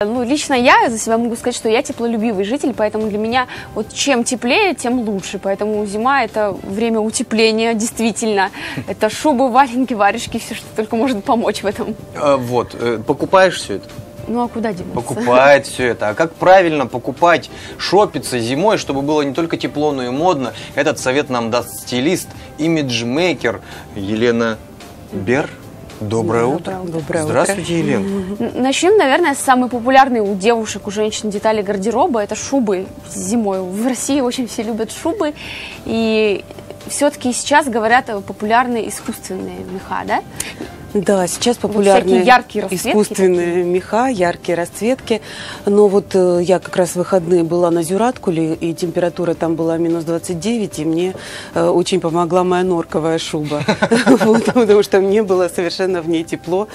Ну, лично я за себя могу сказать, что я теплолюбивый житель, поэтому для меня вот чем теплее, тем лучше. Поэтому зима – это время утепления, действительно. Это шубы, валенки, варежки, все, что только может помочь в этом. А, вот, э, покупаешь все это? Ну, а куда деваться? Покупает все это. А как правильно покупать, шопиться зимой, чтобы было не только тепло, но и модно? Этот совет нам даст стилист, имиджмейкер Елена Бер. Доброе утро. Доброе Здравствуйте, Елена. Начнем, наверное, с самой популярной у девушек, у женщин детали гардероба. Это шубы зимой. В России очень все любят шубы. И все-таки сейчас говорят популярные искусственные меха, да? Да, сейчас популярны яркие расцветки искусственные меха, яркие расцветки. Но вот э, я как раз в выходные была на Зюраткуле, и температура там была минус 29, и мне э, очень помогла моя норковая шуба. Вот, Потому что мне было совершенно в ней тепло.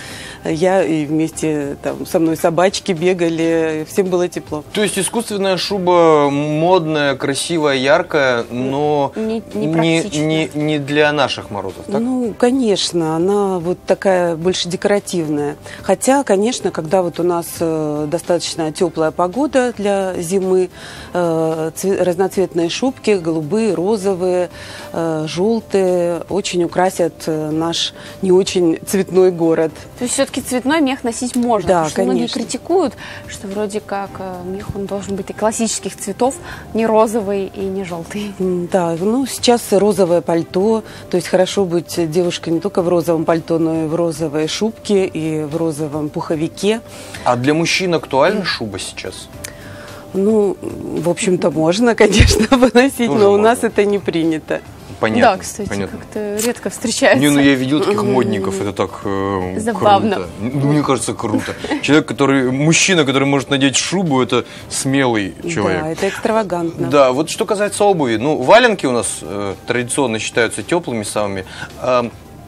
Я и вместе там со мной собачки бегали, всем было тепло. То есть искусственная шуба модная, красивая, яркая, но Не- для наших морозов, так? Ну, конечно, она вот такая больше декоративная. Хотя, конечно, когда вот у нас э, достаточно теплая погода для зимы, э, цве- разноцветные шубки, голубые, розовые, э, желтые, очень украсят наш не очень цветной город. То есть все-таки цветной мех носить можно. Да, потому что многие конечно. критикуют, что вроде как мех он должен быть и классических цветов, не розовый и не желтый. Да, ну сейчас розовое пальто, то есть хорошо быть девушкой не только в розовом пальто, но и в розовой шубке и в розовом пуховике. А для мужчин актуальна шуба сейчас? Ну, в общем-то, можно, конечно, поносить, Тоже но у нас это не принято. Понятно. да, кстати, понятно. как-то редко встречается. Не, ну я видел таких модников, это так э, Забавно. круто. Ну, Мне кажется, круто. Человек, который, мужчина, который может надеть шубу, это смелый Да, человек. это экстравагантно. Да, вот что касается обуви, ну, валенки у нас э, традиционно считаются теплыми самыми.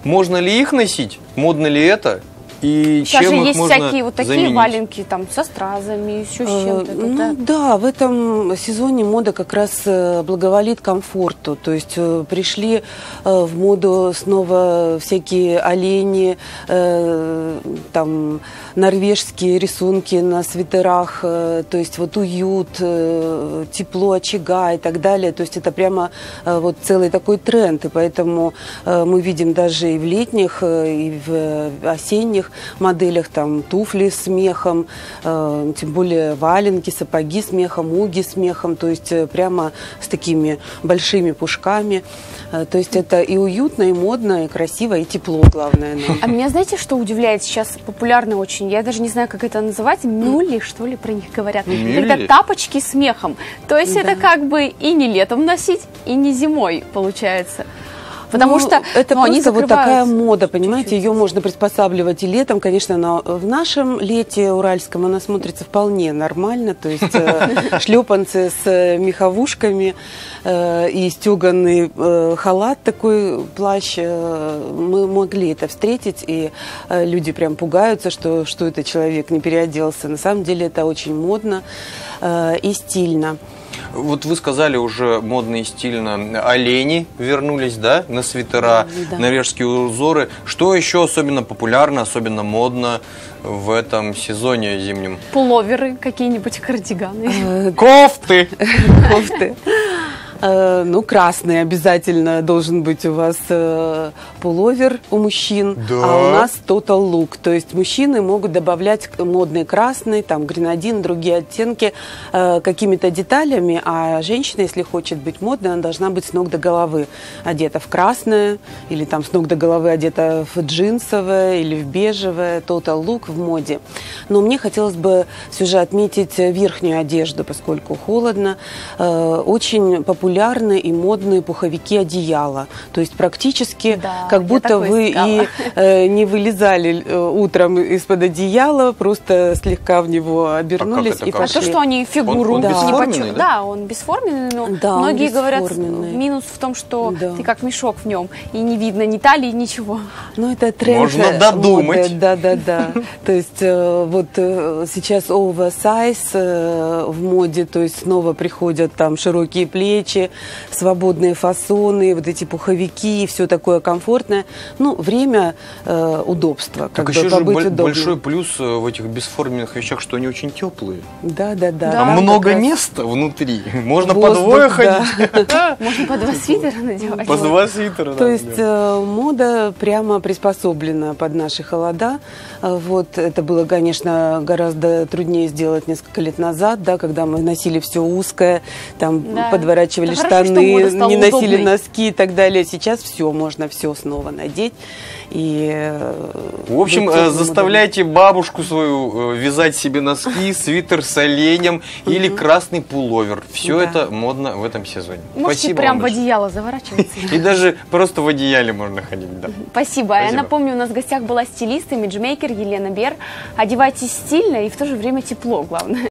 Можно ли их носить? Модно ли это? И Сейчас чем же их есть можно всякие вот такие заменить? валенки, там, со стразами, еще с Э, чем-то. Это, Ну да. да, в этом сезоне мода как раз э, благоволит комфорту. То есть э, пришли э, в моду снова всякие олени, э, там норвежские рисунки на свитерах, э, то есть вот уют, э, тепло очага и так далее. То есть это прямо э, вот целый такой тренд. И поэтому э, мы видим даже и в летних, э, и в э, осенних моделях там туфли с мехом, э, тем более валенки, сапоги с мехом, уги с мехом, то есть э, прямо с такими большими пушками. Э, То есть это и уютно, и модно, и красиво, и тепло, главное. нам. А меня знаете, что удивляет сейчас популярно очень? Я даже не знаю, как это называть. Мюли, что ли, про них говорят. Мюли? Это тапочки с мехом. То есть это Да. как бы и не летом носить, и не зимой, получается. Потому Ну, что это ну, они вот такая мода, понимаете, чуть-чуть. ее можно приспосабливать и летом, конечно, но в нашем лете уральском она смотрится вполне нормально, то есть э, шлепанцы с э, меховушками э, и стеганый халат такой плащ, мы могли это встретить, и люди прям пугаются, что что это человек не переоделся. На самом деле это очень модно и стильно. Вот вы сказали уже модно и стильно. Олени вернулись, да, на свитера, Да. норвежские узоры. Что еще особенно популярно, особенно модно в этом сезоне зимнем? Пуловеры, какие-нибудь кардиганы. Э, Кофты! кофты. Э, Ну, красный обязательно должен быть у вас э, пуловер у мужчин, Да. а у нас total look. То есть мужчины могут добавлять модный красный, там гренадин, другие оттенки э, какими-то деталями, а женщина, если хочет быть модной, она должна быть с ног до головы одета в красное, или там с ног до головы одета в джинсовое, или в бежевое, total look в моде. Но мне хотелось бы все же отметить верхнюю одежду, поскольку холодно. Э, Очень популярны и модные пуховики одеяла. То есть практически Да, как будто вы искала. и э, не вылезали э, утром из-под одеяла, просто слегка в него обернулись это, и как? А пошли. то, что они фигуру Он- он не бесформенный, подчер- да? Да, он бесформенный, но Да, он многие говорят, минус в том, что Да. ты как мешок в нем, и не видно ни талии, ничего. Ну, это тренд. Можно э, додумать. моды, Да, да, да. То есть э, вот э, сейчас oversize э, в моде, то есть снова приходят там широкие плечи, брюки, свободные фасоны, вот эти пуховики, все такое комфортное. Ну, время э, удобства. Так как еще бы же побыть боль- удобным. большой плюс э, в этих бесформенных вещах, что они очень теплые. Да, да, да. Да, Там как много раз места внутри. Можно по воздух, двое да. ходить. Можно по два свитера надевать. По два свитера. То есть э, мода прямо приспособлена под наши холода. Э, Вот это было, конечно, гораздо труднее сделать несколько лет назад, да, когда мы носили все узкое, там Да. Подворачивали Это штаны, не носили удобной. носки и так далее. Сейчас все можно все снова надеть и. В общем, э, заставляйте бабушку свою э, вязать себе носки, свитер с оленем или красный пуловер. Все Да. это модно в этом сезоне. Можете Спасибо прям в одеяло заворачиваться. И даже просто в одеяле можно ходить, да. Спасибо. Я напомню, у нас в гостях была стилист, имиджмейкер Елена Бер. Одевайтесь стильно и в то же время тепло, главное.